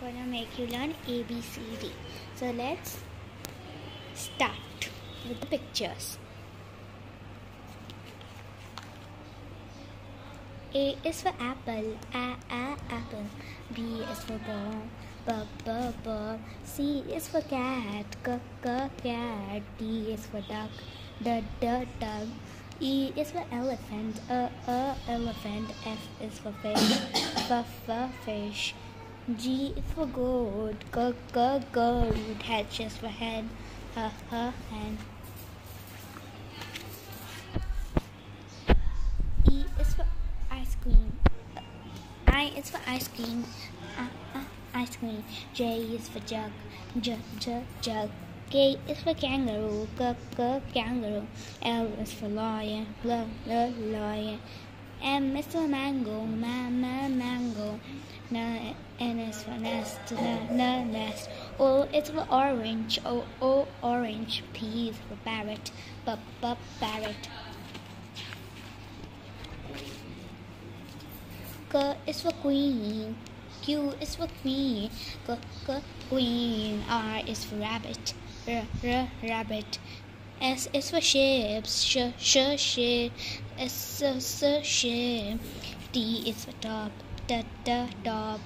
gonna make you learn ABCD. So let's start with the pictures. A is for apple, a a apple. B is for ball, b b. C is for cat, c c cat. D is for duck, d d duck. E is for elephant, a a elephant. F is for fish, f f fish. G is for goat, g g goat. H is for hen, h h hen. E is for ice cream. I is for ice cream. Uh, uh, ice cream. J is for jug. J j jug. K is for kangaroo. K k kangaroo. L is for lion. L l lion. M is for mango. Ma ma mango. N, N is for nest. N, n nest. Oh, o is for orange. O o orange. P is for parrot. B b parrot. K is for queen. Q is for queen. K, k, queen. R is for rabbit. R, r, rabbit. S is for ships. Sh, sh, ship. S, s, s, ship. D is for top. D, d, top.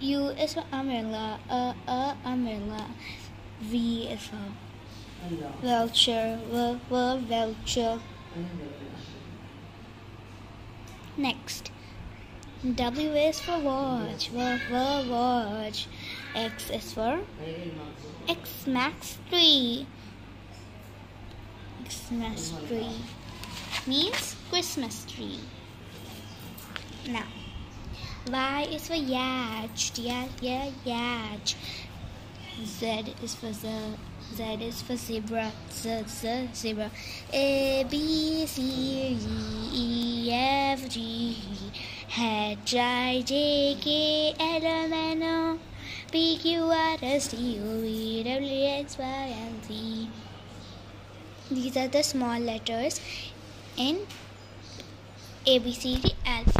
U is for umbrella. A, a, umbrella. V is for vulture. V, v, vulture. Next. W is for watch, w, w, watch. X is for Xmas tree. Xmas tree means Christmas tree. Now, Y is for yacht, yeah, yeah, yacht. Z is for z, Z is for zebra, z, z, zebra. A, B, C, D, E, F, G, H, I, J, K, L, M, N, O, P, Q, R, S, T, U, V, W, X, Y, and Z. These are the small letters in ABCD alphabet.